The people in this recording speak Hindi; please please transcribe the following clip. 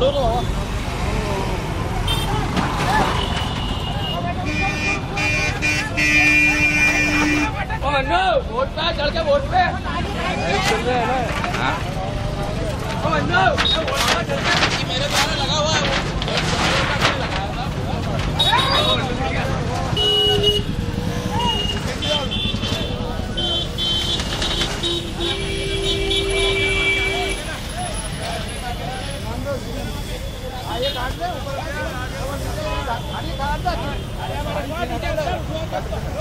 dur lan. हाँ। वोट पे चढ़ के वोट पे हाँ। ऊपर गाड़ी का आधा